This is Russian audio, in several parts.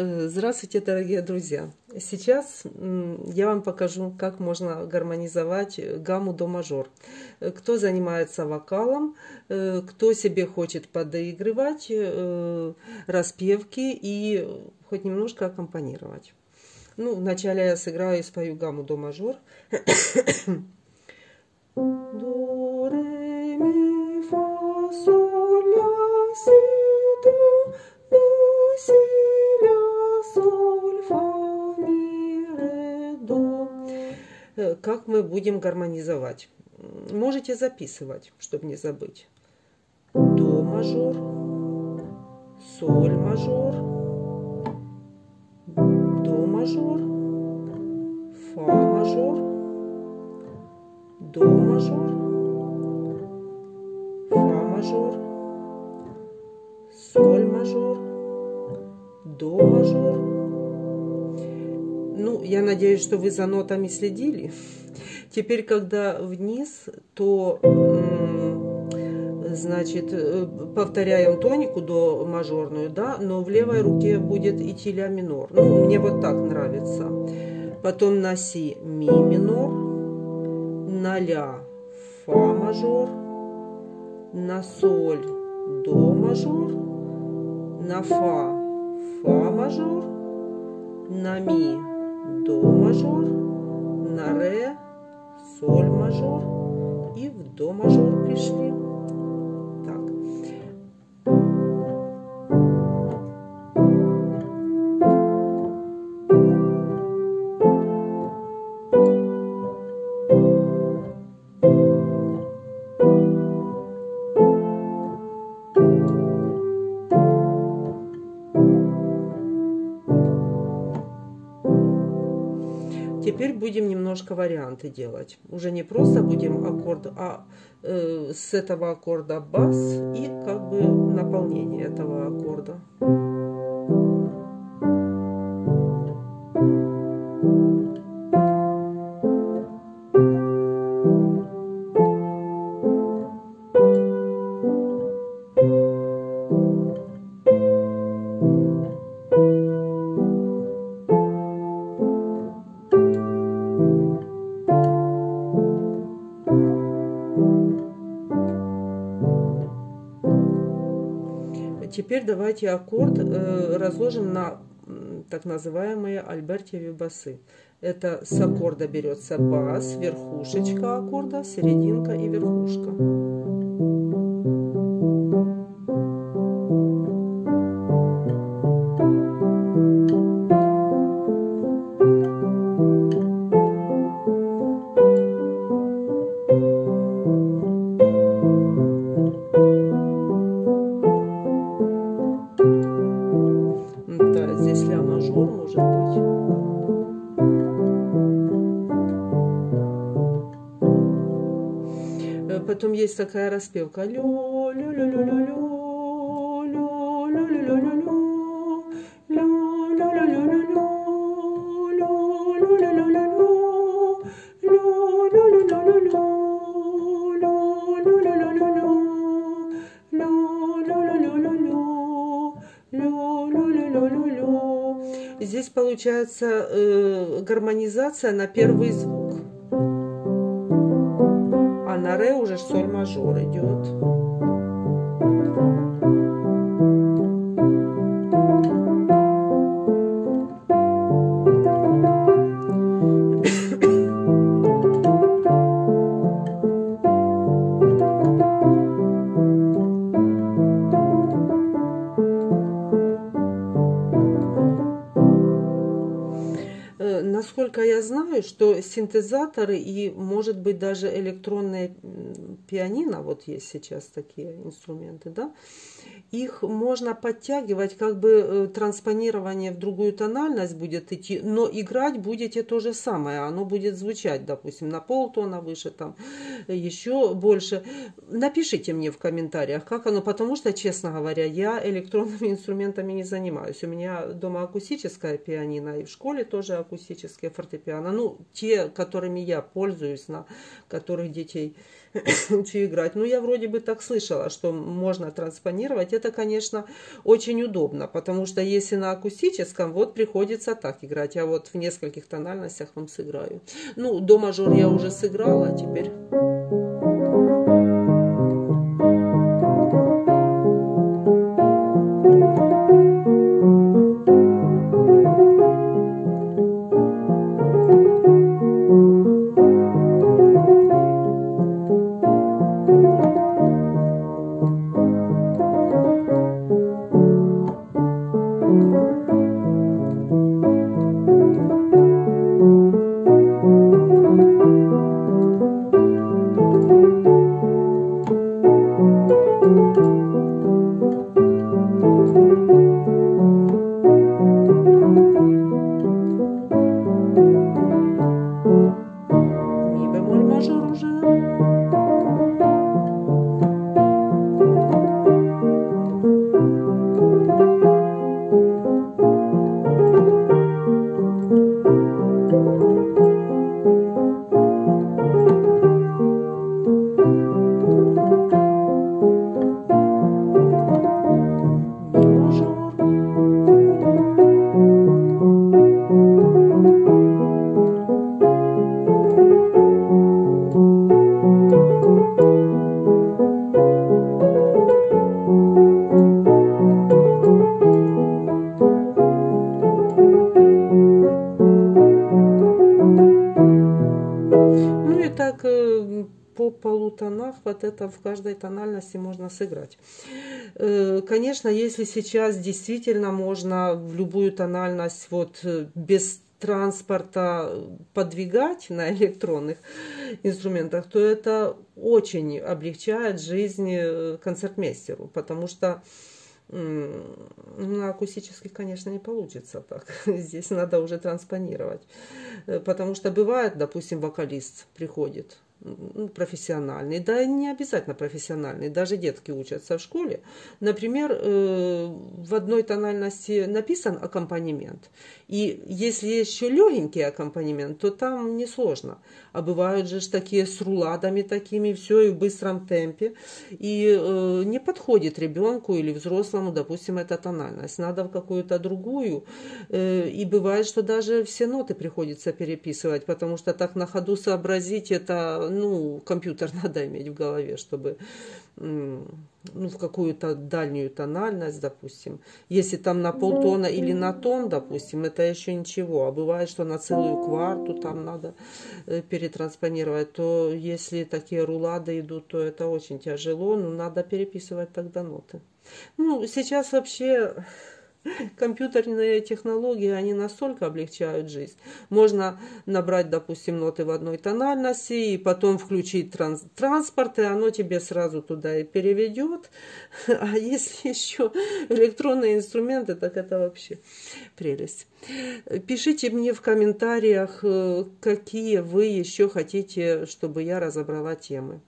Э, здравствуйте, дорогие друзья! Сейчас я вам покажу, как можно гармонизовать гамму до мажор. Э, кто занимается вокалом, э, кто себе хочет подыгрывать распевки и хоть немножко аккомпанировать. Ну, вначале я сыграю и спою гамму до мажор. До, ре, ми, фа, соль, ля, си, как мы будем гармонизовать? Можете записывать, чтобы не забыть. До мажор, соль мажор, до мажор, фа мажор, до мажор, фа мажор, соль мажор, до мажор. Я надеюсь, что вы за нотами следили. Теперь, когда вниз, то, значит, э, повторяем тонику до мажорную, да, но в левой руке будет идти ля минор. Ну, мне вот так нравится. Потом на си ми минор, на ля фа мажор, на соль до мажор, на фа фа мажор, на ми до мажор, на ре, соль мажор и в до мажор пришли. Теперь будем немножко варианты делать. Уже не просто будем аккорд, а э, с этого аккорда бас и как бы наполнение этого аккорда. Теперь давайте аккорд э, разложим на так называемые альбертиевы басы. Это с аккорда берется бас, верхушечка аккорда, серединка и верхушка. потом есть такая распевка. Лю, лю, лю, лю, лю, лю. Здесь получается э, гармонизация на первый звук ре уже соль мажор идет. Насколько я знаю, что синтезаторы и, может быть, даже электронные пианино, вот есть сейчас такие инструменты, да, их можно подтягивать, как бы э, транспонирование в другую тональность будет идти, но играть будете то же самое, оно будет звучать, допустим, на полтона выше, там, еще больше. Напишите мне в комментариях, как оно, потому что, честно говоря, я электронными инструментами не занимаюсь. У меня дома акустическая пианино, и в школе тоже акустические фортепиано. Ну, те, которыми я пользуюсь, на которых детей учу играть. Ну, я вроде бы так слышала, что можно транспонировать. Это, конечно, очень удобно, потому что если на акустическом, вот приходится так играть. Я вот в нескольких тональностях вам сыграю. Ну, до мажор я уже сыграла, теперь... так вот это в каждой тональности можно сыграть. Э, конечно, если сейчас действительно можно в любую тональность вот э, без транспорта подвигать на электронных инструментах, то это очень облегчает жизнь концертмейстеру, потому что на акустических, конечно, не получится так. Здесь надо уже транспонировать. Потому что бывает, допустим, вокалист приходит, профессиональный, да не обязательно профессиональный, даже детки учатся в школе. Например, э, в одной тональности написан аккомпанемент, и если еще легенький аккомпанемент, то там несложно. А бывают же такие с руладами такими, все и в быстром темпе, и э, не подходит ребенку или взрослому, допустим, эта тональность. Надо в какую-то другую, э, и бывает, что даже все ноты приходится переписывать, потому что так на ходу сообразить это ну, компьютер надо иметь в голове, чтобы ну, в какую-то дальнюю тональность, допустим. Если там на полтона или на тон, допустим, это еще ничего. А бывает, что на целую кварту там надо э, перетранспонировать, то если такие рулады идут, то это очень тяжело, но надо переписывать тогда ноты. Ну, сейчас вообще компьютерные технологии, они настолько облегчают жизнь. Можно набрать, допустим, ноты в одной тональности, и потом включить транс транспорт, и оно тебе сразу туда и переведет. А если еще электронные инструменты, так это вообще прелесть. Пишите мне в комментариях, э, какие вы еще хотите, чтобы я разобрала темы.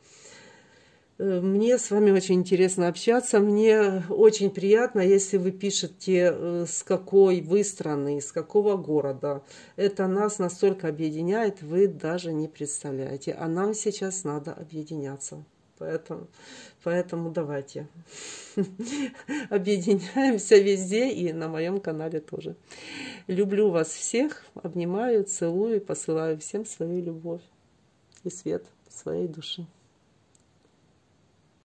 Мне с вами очень интересно общаться. Мне очень приятно, если вы пишете, э, с какой вы страны, с какого города. Это нас настолько объединяет, вы даже не представляете. А нам сейчас надо объединяться. Поэтому, поэтому давайте объединяемся везде и на моем канале тоже. Люблю вас всех, обнимаю, целую, посылаю всем свою любовь и свет своей души.